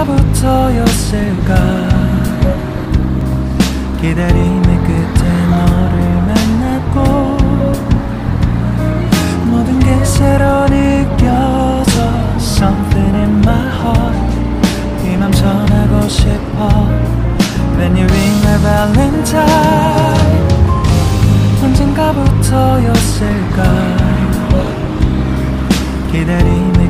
언제부터였을까? 기다림의 끝에 너를 만났고 모든 게 새로 느껴져. Something in my heart 이맘 전하고 싶어. When you ring my valentine 언젠가부터였을까? 기다림의